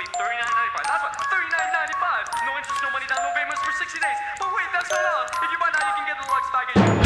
me $39.95. That's what, $39.95. No interest, no money down, no payments for 60 days. But wait, that's not all. If you buy now, you can get the lux package.